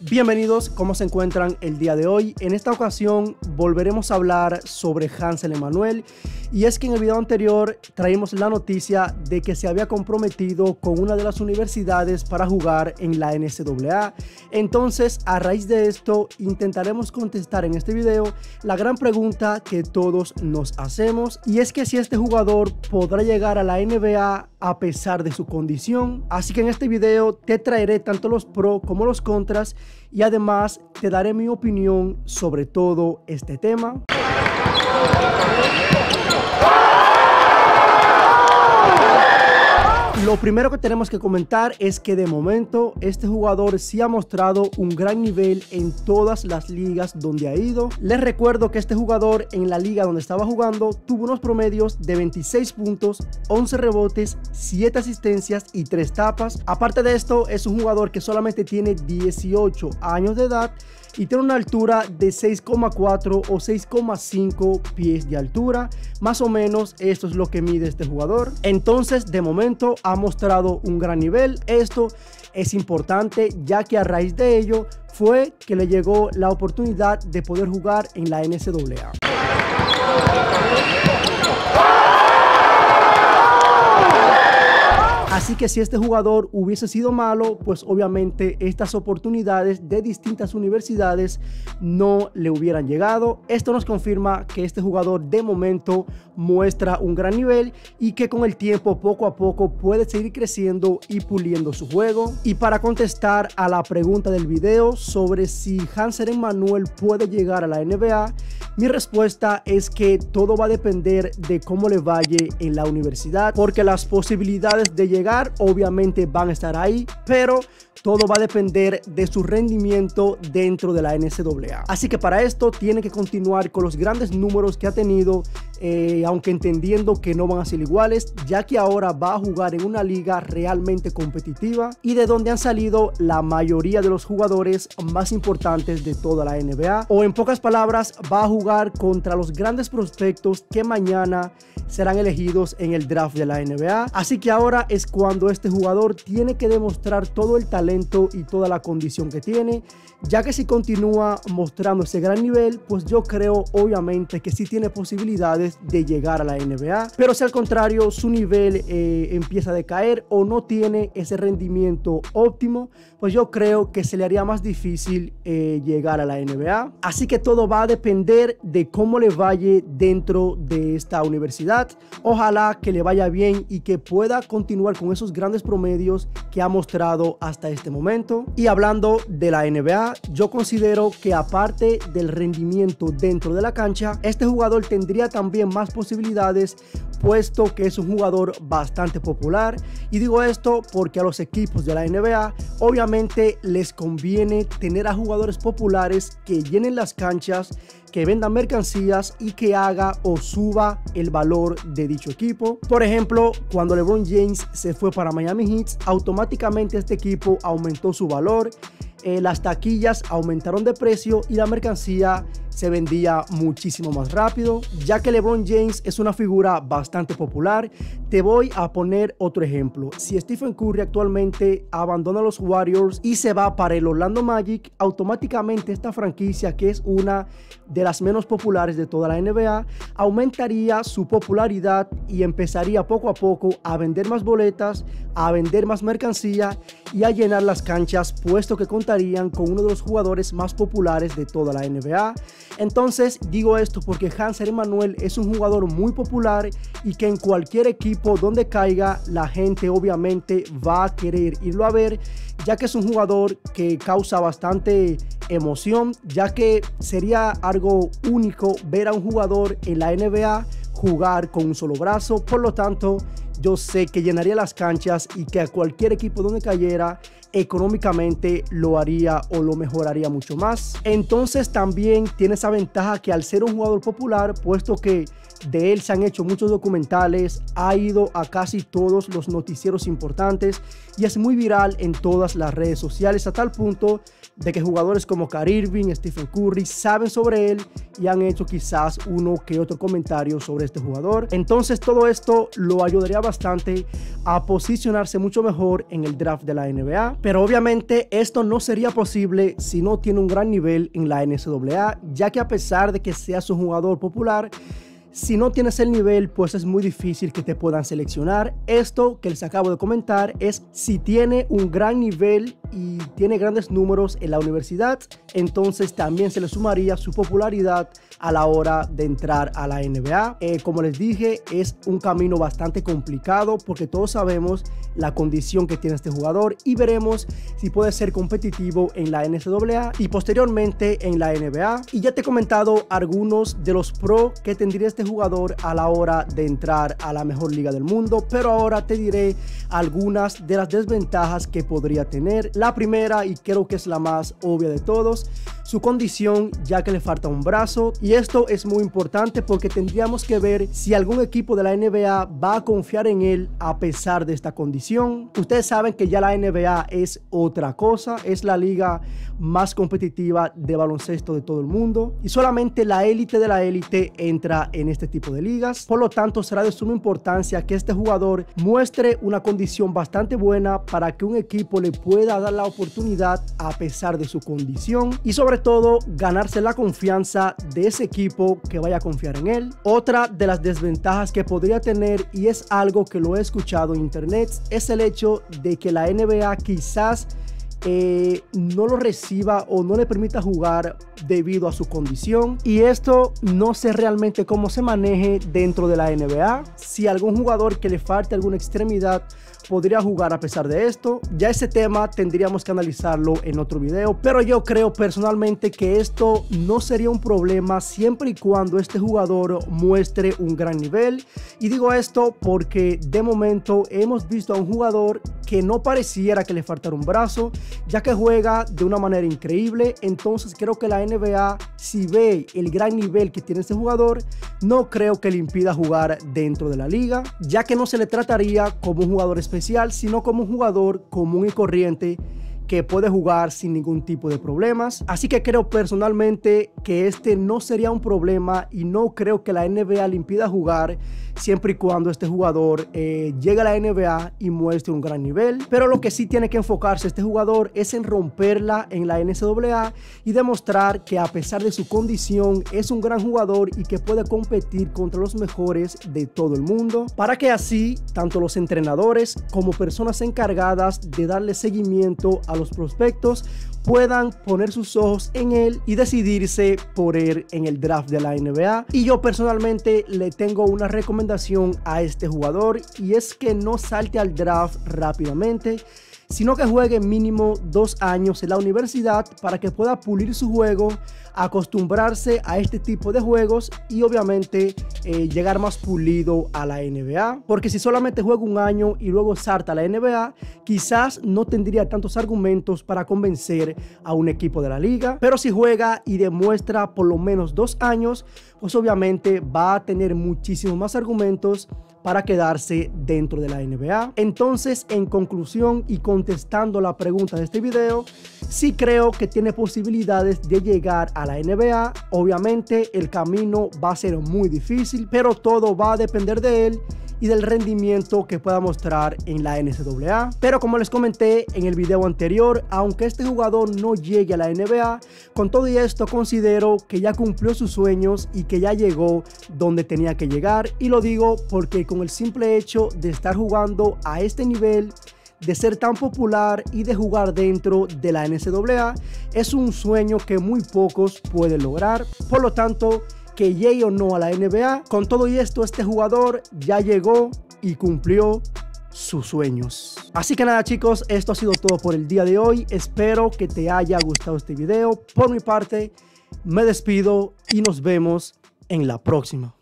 Bienvenidos, ¿cómo se encuentran el día de hoy? En esta ocasión volveremos a hablar sobre Hansel Emanuel y es que en el video anterior traímos la noticia de que se había comprometido con una de las universidades para jugar en la NCAA. Entonces, a raíz de esto, intentaremos contestar en este video la gran pregunta que todos nos hacemos y es que si este jugador podrá llegar a la NBA a pesar de su condición. Así que en este video te traeré tanto los pros como los contras y además te daré mi opinión sobre todo este tema. Lo primero que tenemos que comentar es que de momento este jugador sí ha mostrado un gran nivel en todas las ligas donde ha ido. Les recuerdo que este jugador en la liga donde estaba jugando tuvo unos promedios de 26 puntos, 11 rebotes, 7 asistencias y 3 tapas. Aparte de esto es un jugador que solamente tiene 18 años de edad y tiene una altura de 6,4 o 6,5 pies de altura. Más o menos esto es lo que mide este jugador. Entonces de momento mostrado un gran nivel. Esto es importante ya que a raíz de ello fue que le llegó la oportunidad de poder jugar en la NCAA. Así que si este jugador hubiese sido malo, pues obviamente estas oportunidades de distintas universidades no le hubieran llegado. Esto nos confirma que este jugador de momento muestra un gran nivel y que con el tiempo poco a poco puede seguir creciendo y puliendo su juego. Y para contestar a la pregunta del video sobre si Hanser Emmanuel puede llegar a la NBA, mi respuesta es que todo va a depender de cómo le vaya en la universidad, porque las posibilidades de llegar obviamente van a estar ahí, pero todo va a depender de su rendimiento dentro de la NCAA. Así que para esto tiene que continuar con los grandes números que ha tenido, eh, aunque entendiendo que no van a ser iguales, ya que ahora va a jugar en una liga realmente competitiva y de donde han salido la mayoría de los jugadores más importantes de toda la NBA. O en pocas palabras, va a jugar contra los grandes prospectos que mañana serán elegidos en el draft de la NBA. Así que ahora es cuando este jugador tiene que demostrar todo el talento y toda la condición que tiene, ya que si continúa mostrando ese gran nivel, pues yo creo obviamente que sí tiene posibilidades de llegar a la NBA. Pero si al contrario su nivel eh, empieza a decaer o no tiene ese rendimiento óptimo, pues yo creo que se le haría más difícil eh, llegar a la NBA. Así que todo va a depender de cómo le vaya dentro de esta universidad. Ojalá que le vaya bien y que pueda continuar con esos grandes promedios que ha mostrado hasta este momento. Y hablando de la NBA, yo considero que aparte del rendimiento dentro de la cancha, este jugador tendría también más posibilidades puesto que es un jugador bastante popular. Y digo esto porque a los equipos de la NBA obviamente les conviene tener a jugadores populares que llenen las canchas que venda mercancías y que haga o suba el valor de dicho equipo. Por ejemplo, cuando LeBron James se fue para Miami Heat, automáticamente este equipo aumentó su valor, eh, las taquillas aumentaron de precio y la mercancía se vendía muchísimo más rápido. Ya que LeBron James es una figura bastante popular, te voy a poner otro ejemplo. Si Stephen Curry actualmente abandona los Warriors y se va para el Orlando Magic, automáticamente esta franquicia, que es una de las menos populares de toda la NBA, aumentaría su popularidad y empezaría poco a poco a vender más boletas, a vender más mercancía y a llenar las canchas, puesto que contarían con uno de los jugadores más populares de toda la NBA. Entonces digo esto porque Hanser Emanuel es un jugador muy popular y que en cualquier equipo donde caiga la gente obviamente va a querer irlo a ver ya que es un jugador que causa bastante emoción ya que sería algo único ver a un jugador en la NBA jugar con un solo brazo por lo tanto yo sé que llenaría las canchas y que a cualquier equipo donde cayera económicamente lo haría o lo mejoraría mucho más. Entonces también tiene esa ventaja que al ser un jugador popular, puesto que de él se han hecho muchos documentales, ha ido a casi todos los noticieros importantes y es muy viral en todas las redes sociales a tal punto de que jugadores como Kyrie Irving, Stephen Curry saben sobre él y han hecho quizás uno que otro comentario sobre este jugador. Entonces todo esto lo ayudaría bastante a posicionarse mucho mejor en el draft de la NBA. Pero obviamente esto no sería posible si no tiene un gran nivel en la NCAA, ya que a pesar de que seas un jugador popular, si no tienes el nivel, pues es muy difícil que te puedan seleccionar. Esto que les acabo de comentar es si tiene un gran nivel y tiene grandes números en la universidad, entonces también se le sumaría su popularidad a la hora de entrar a la NBA. Eh, como les dije, es un camino bastante complicado porque todos sabemos la condición que tiene este jugador y veremos si puede ser competitivo en la NCAA y posteriormente en la NBA. Y ya te he comentado algunos de los pros que tendría este jugador a la hora de entrar a la mejor liga del mundo, pero ahora te diré algunas de las desventajas que podría tener. La primera, y creo que es la más obvia de todos, su condición ya que le falta un brazo y esto es muy importante porque tendríamos que ver si algún equipo de la NBA va a confiar en él a pesar de esta condición. Ustedes saben que ya la NBA es otra cosa, es la liga más competitiva de baloncesto de todo el mundo y solamente la élite de la élite entra en este tipo de ligas. Por lo tanto, será de suma importancia que este jugador muestre una condición bastante buena para que un equipo le pueda dar la oportunidad a pesar de su condición y sobre todo ganarse la confianza de ese equipo que vaya a confiar en él. Otra de las desventajas que podría tener y es algo que lo he escuchado en internet es el hecho de que la NBA quizás eh, no lo reciba o no le permita jugar debido a su condición. Y esto no sé realmente cómo se maneje dentro de la NBA. Si algún jugador que le falte alguna extremidad podría jugar a pesar de esto. Ya ese tema tendríamos que analizarlo en otro video, pero yo creo personalmente que esto no sería un problema siempre y cuando este jugador muestre un gran nivel. Y digo esto porque de momento hemos visto a un jugador que no pareciera que le faltara un brazo, ya que juega de una manera increíble. Entonces creo que la NBA, si ve el gran nivel que tiene este jugador, no creo que le impida jugar dentro de la liga, ya que no se le trataría como un jugador especial, sino como un jugador común y corriente que puede jugar sin ningún tipo de problemas. Así que creo personalmente que este no sería un problema y no creo que la NBA le impida jugar siempre y cuando este jugador eh, llegue a la NBA y muestre un gran nivel. Pero lo que sí tiene que enfocarse este jugador es en romperla en la NCAA y demostrar que a pesar de su condición es un gran jugador y que puede competir contra los mejores de todo el mundo para que así tanto los entrenadores como personas encargadas de darle seguimiento a los prospectos puedan poner sus ojos en él y decidirse por él en el draft de la NBA. Y yo personalmente le tengo una recomendación a este jugador y es que no salte al draft rápidamente sino que juegue mínimo dos años en la universidad para que pueda pulir su juego, acostumbrarse a este tipo de juegos y obviamente eh, llegar más pulido a la NBA. Porque si solamente juega un año y luego salta a la NBA, quizás no tendría tantos argumentos para convencer a un equipo de la liga. Pero si juega y demuestra por lo menos dos años, pues obviamente va a tener muchísimos más argumentos para quedarse dentro de la NBA. Entonces, en conclusión y contestando la pregunta de este video, sí creo que tiene posibilidades de llegar a la NBA. Obviamente el camino va a ser muy difícil, pero todo va a depender de él y del rendimiento que pueda mostrar en la NCAA. Pero como les comenté en el video anterior, aunque este jugador no llegue a la NBA, con todo y esto considero que ya cumplió sus sueños y que ya llegó donde tenía que llegar. Y lo digo porque con el simple hecho de estar jugando a este nivel, de ser tan popular y de jugar dentro de la NCAA es un sueño que muy pocos pueden lograr. Por lo tanto, que llegue o no a la NBA. Con todo y esto, este jugador ya llegó y cumplió sus sueños. Así que nada chicos, esto ha sido todo por el día de hoy. Espero que te haya gustado este video. Por mi parte, me despido y nos vemos en la próxima.